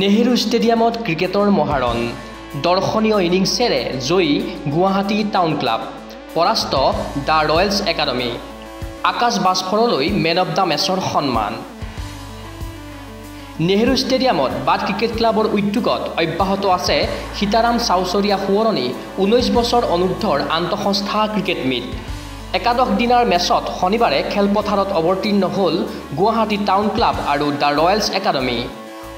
নেহেৰু ষ্টেডিয়ামত ক্ৰিকেটৰ মহাৰণ। দৰ্শনীয় ইনিংছেৰে জয়ী গুৱাহাটী টাউন ক্লাব পৰাস্ত দ্য ৰয়েলছ একাডেমী। আকাশ বাছফৰলৈ মেন অৱ দ্য মেচৰ সন্মান। নেহেৰু ষ্টেডিয়ামত বাট ক্ৰিকেট ক্লাবৰ উদ্যোগত অব্যাহত আছে সীতাৰাম চাউচৰীয়া সোঁৱৰণী ঊনৈছ বছৰ অনুৰ্ধৰ আন্তঃসংস্থা ক্ৰিকেট মিট। একাদশ দিনাৰ মেচত শনিবাৰে খেলপথাৰত অৱতীৰ্ণ হ'ল গুৱাহাটী টাউন ক্লাব আৰু দ্য ৰয়েলছ একাডেমী।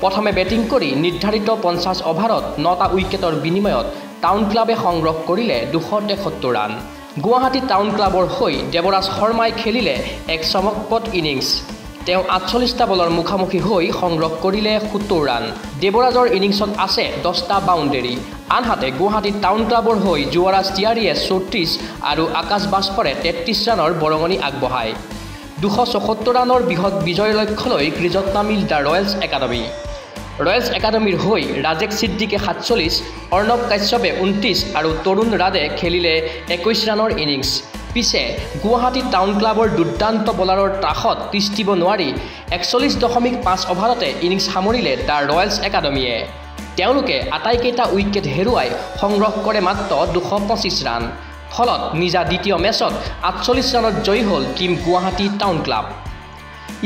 প্ৰথমে বেটিং কৰি নিৰ্ধাৰিত পঞ্চাছ অভাৰত নটা উইকেটৰ বিনিময়ত টাউন ক্লাবে সংগ্ৰহ কৰিলে দুশ তেসত্তৰ ৰান গুৱাহাটী টাউন ক্লাবৰ হৈ দেৱৰাজ শৰ্মাই খেলিলে এক চমকপ্ৰদ ইনিংছ। তেওঁ আঠচল্লিছটা বলৰ মুখামুখি হৈ সংগ্ৰহ কৰিলে সত্তৰ ৰান দেৱৰাজৰ ইনিংছত আছে দহটা বাউণ্ডেৰী। আনহাতে গুৱাহাটী টাউন ক্লাবৰ হৈ যুৱৰাজ তিয়াৰীয়ে চৌত্ৰিছ আৰু আকাশ বাস্পৰে তেত্ৰিছ ৰানৰ বৰঙণি আগবঢ়ায়। দুশ চৌসত্তৰ ৰানৰ বৃহৎ বিজয় লক্ষ্য লৈ ক্ৰিজত নামিল দ্য ৰয়েলছ একাডেমী। ৰয়েলছ একাডেমীৰ হৈ ৰাজেশ ছিদ্দিকে সাতচল্লিছ অৰ্ণৱ কাশ্যপে ঊনত্ৰিছ আৰু তৰুণ ৰাজে খেলিলে একৈছ ৰানৰ ইনিংছ। পিছে গুৱাহাটী টাউন ক্লাবৰ দুৰ্দান্ত বলাৰৰ ত্ৰাসত তিষ্ঠিব নোৱাৰি একচল্লিছ দশমিক পাঁচ অভাৰতে ইনিংছ সামৰিলে দ্য ৰয়েলছ একাডেমীয়ে। তেওঁলোকে আটাইকেইটা উইকেট হেৰুৱাই সংগ্ৰহ কৰে মাত্ৰ দুশ পঁচিছ ৰান। ফলত নিজা দ্বিতীয় মেচত আঠচল্লিছ ৰানত জয়ী হ'ল টীম গুৱাহাটী টাউন ক্লাব।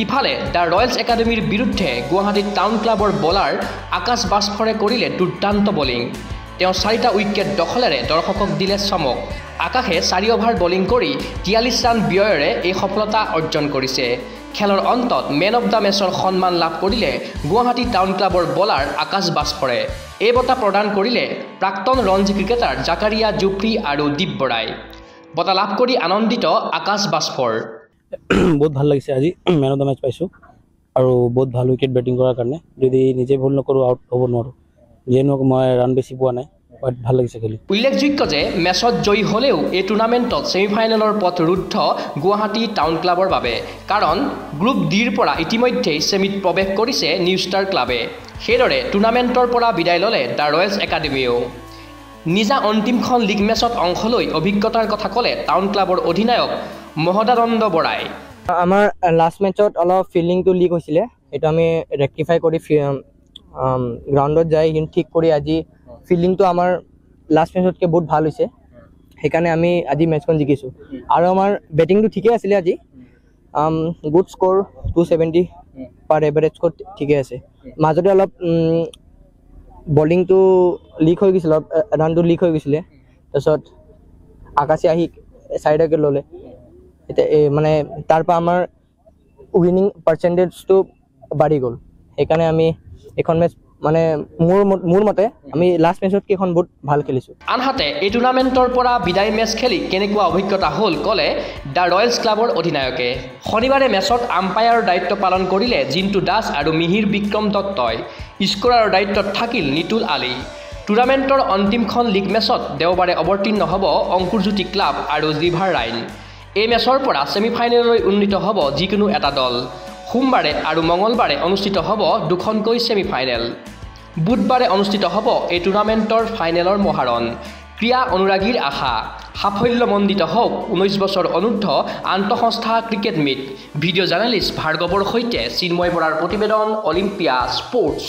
ইফালে দ্য ৰয়েলছ একাডেমীৰ বিৰুদ্ধে গুৱাহাটী টাউন ক্লাবৰ বলাৰ আকাশ বাছফৰে কৰিলে দুৰ্দান্ত বলিং। তেওঁ চাৰিটা উইকেট দখলেৰে দৰ্শকক দিলে চমক। আকাশে চাৰি অভাৰ বলিং কৰি তিয়াল্লিছ ৰান ব্যয়েৰে এই সফলতা অৰ্জন কৰিছে। খেলৰ অন্তত মেন অৱ দ্য মেচৰ সন্মান লাভ কৰিলে গুৱাহাটী টাউন ক্লাবৰ বলাৰ আকাশ বাছফৰে এই বঁটা প্ৰদান কৰিলে প্ৰাক্তন ৰঞ্জী ক্ৰিকেটাৰ জাকাৰিয়া জুফ্ৰি আৰু দীপ বৰাই। বঁটা লাভ কৰি আনন্দিত আকাশ বাছফৰ বহুত ভাল লাগিছে আজি মেন অফ দ্য মেচ পাইছোঁ। আৰু বহুত ভাল উইকেট বেটিং কৰাৰ কাৰণে। যদি নিজে ভুল নকৰোঁ আউট হ'ব নোৱাৰোঁ। যিয়ে নহওক মই ৰান বেছি পোৱা নাই। ভাল লাগিছে খেলি। উল্লেখযোগ্য যে মেচত জয়ী হ'লেও এই টুৰ্ণামেণ্টত ছেমিফাইনেলৰ পথ ৰুদ্ধ গুৱাহাটী টাউন ক্লাবৰ বাবে। কাৰণ গ্ৰুপ ডিৰ পৰা ইতিমধ্যেই ছেমিত প্ৰৱেশ কৰিছে নিউ ষ্টাৰ ক্লাবে। সেইদৰে টুৰ্ণামেণ্টৰ পৰা বিদায় ল'লে দ্য ৰয়েলছ একাডেমীয়েও। নিজা অন্তিমখন লীগ মেচত অংশ লৈ অভিজ্ঞতাৰ কথা ক'লে টাউন ক্লাবৰ অধিনায়ক মহদানন্দ বৰাই। আমাৰ লাষ্ট মেটচত অলপ ফিল্ডিংটো লিক হৈছিলে। সেইটো আমি ৰেক্টিফাই কৰি গ্ৰাউণ্ডত যাই কিন্তু ঠিক কৰি আজি ফিল্ডিংটো আমাৰ লাষ্ট মেচতকৈ বহুত ভাল হৈছে। সেইকাৰণে আমি আজি মেটচখন জিকিছোঁ। আৰু আমাৰ বেটিংটো ঠিকেই আছিলে আজি। Good score two seventy par average score ঠিকে আছে। মাজতে অলপ বলিংটো লিক হৈ গৈছিলে অলপ ৰানটো লিক হৈ গৈছিলে। তাৰপিছত আকাশে আহি চাৰিটাকৈ ল'লে। এতিয়া এই মানে তাৰ পৰা আমাৰ উইনিং পাৰ্চেণ্টেজটো বাঢ়ি গ'ল। সেইকাৰণে আমি এইখন মেচ মানে মোৰ মোৰ মতে আমি লাষ্ট মেচতকৈ এইখন বহুত ভাল খেলিছোঁ। আনহাতে এই টুৰ্ণামেণ্টৰ পৰা বিদায় মেচ খেলি কেনেকুৱা অভিজ্ঞতা হ'ল ক'লে দ্য ৰয়েলছ ক্লাবৰ অধিনায়কে। শনিবাৰে মেচত আম্পায়াৰৰ দায়িত্ব পালন কৰিলে জিন্তু দাস আৰু মিহিৰ বিক্ৰম দত্তই। স্ক'ৰাৰৰ দায়িত্বত থাকিল নিতুল আলী। টুৰ্ণামেণ্টৰ অন্তিমখন লীগ মেচত দেওবাৰে অৱতীৰ্ণ হ'ব অংকুৰজ্যোতি ক্লাব আৰু জিভাৰ ৰাইন। এই মেচৰ পৰা ছেমিফাইনেললৈ উন্নীত হ'ব যিকোনো এটা দল। সোমবাৰে আৰু মঙলবাৰে অনুষ্ঠিত হ'ব দুখনকৈ ছেমিফাইনেল। বুধবাৰে অনুষ্ঠিত হ'ব এই টুৰ্ণামেণ্টৰ ফাইনেলৰ মহাৰণ। ক্ৰীড়া অনুৰাগীৰ আশা। সাফল্যমণ্ডিত হওক ঊনৈছ বছৰ অনুৰ্ধ আন্তঃসংস্থা ক্ৰিকেট মিট। ভিডিঅ' জাৰ্নেলিষ্ট ভাৰ্গৱৰ সৈতে চিন্ময় বৰাৰ প্ৰতিবেদন অলিম্পিয়া স্পৰ্টছ।